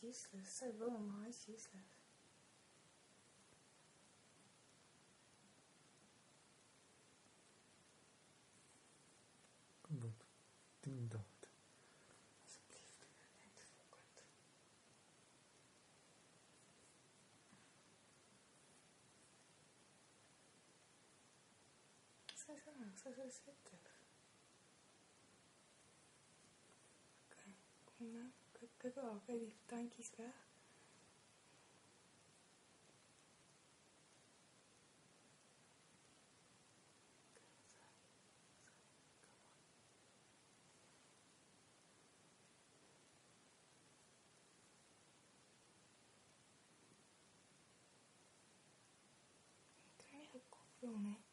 It's useless. So wrong, maar it's useless. Op. Ding dat. Alsjeblieft, doe het net volkend. Zo, zo, zo, Kaka aferin kişiler. 그러 네.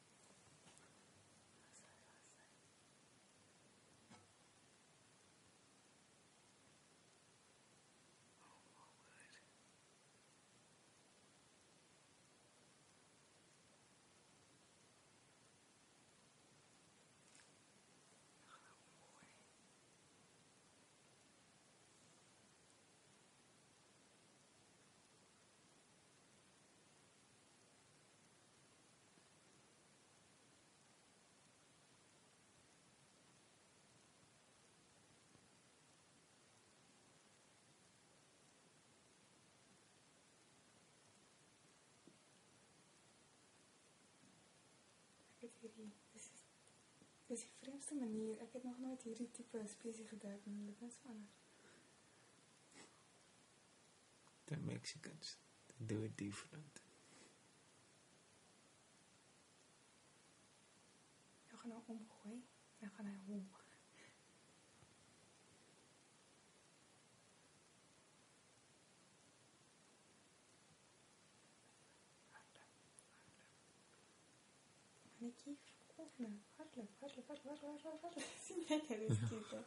Hierdie dis is dis die vreemdste manier. Ek het nog nooit hierdie tipe spesie gedek en dit is anders. The Mexicans. They do it different. Nou gaan nou omgooi. Nou gaan hy hom. Nou. Hardloop, на Киев, Ковна, Харлев, Харлев, Харлев, Харлев, Харлев, Семеновский, да.